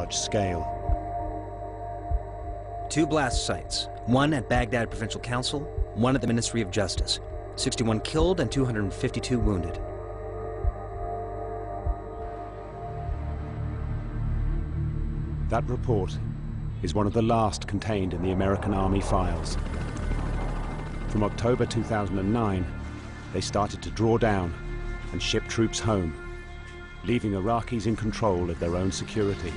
large scale. Two blast sites, one at Baghdad Provincial Council, one at the Ministry of Justice. 61 killed and 252 wounded. That report is one of the last contained in the American Army files. From October 2009, they started to draw down and ship troops home, leaving Iraqis in control of their own security.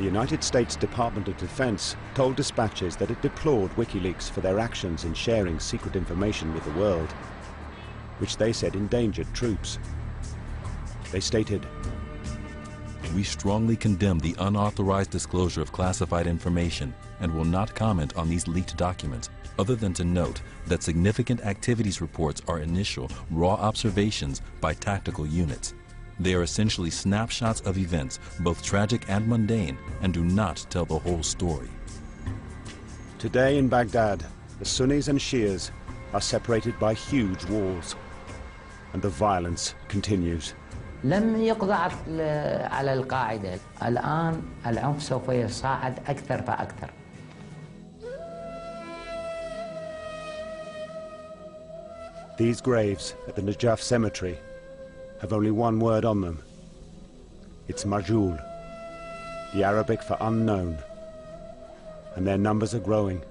The United States Department of Defense told dispatches that it deplored WikiLeaks for their actions in sharing secret information with the world, which they said endangered troops. They stated, We strongly condemn the unauthorized disclosure of classified information and will not comment on these leaked documents other than to note that significant activities reports are initial, raw observations by tactical units. They are essentially snapshots of events, both tragic and mundane, and do not tell the whole story. Today in Baghdad, the Sunnis and Shias are separated by huge walls, and the violence continues. لم يقضى على القاعدة الآن العنف سوف يصاعد أكثر فأكثر These graves at the Najaf cemetery have only one word on them. It's Majul, the Arabic for unknown. And their numbers are growing.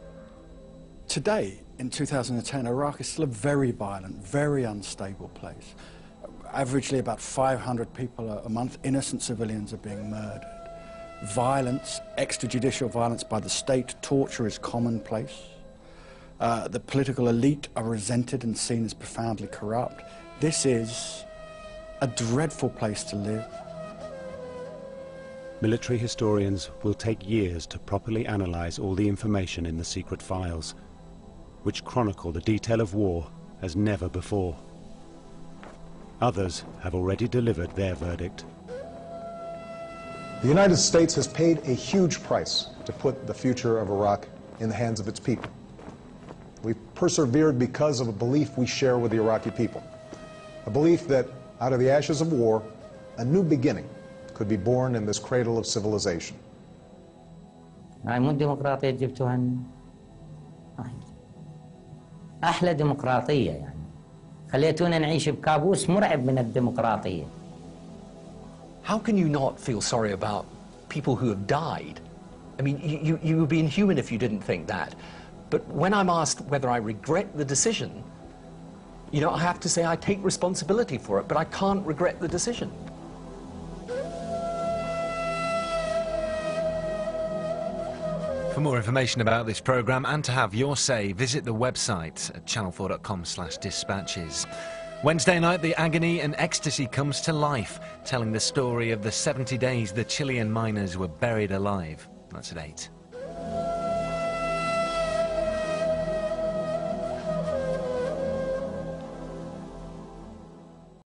Today, in 2010, Iraq is still a very violent, very unstable place. Averagely about 500 people a month, innocent civilians are being murdered. Violence, extrajudicial violence by the state, torture is commonplace. Uh, the political elite are resented and seen as profoundly corrupt. This is a dreadful place to live. Military historians will take years to properly analyze all the information in the secret files, which chronicle the detail of war as never before. Others have already delivered their verdict. The United States has paid a huge price to put the future of Iraq in the hands of its people. We've persevered because of a belief we share with the Iraqi people, a belief that out of the ashes of war, a new beginning could be born in this cradle of civilization. هاي مو الديمقراطية جبتوها أحلى ديمقراطية يعني خليتونا نعيش بكابوس مرعب من الديمقراطية How can you not feel sorry about people who have died? I mean, you, you would be inhuman if you didn't think that. But when I'm asked whether I regret the decision, you know, I have to say I take responsibility for it, but I can't regret the decision. For more information about this programme and to have your say, visit the website at channel4.com slash dispatches. Wednesday night, the agony and ecstasy comes to life, telling the story of the 70 days the Chilean miners were buried alive. That's at 8.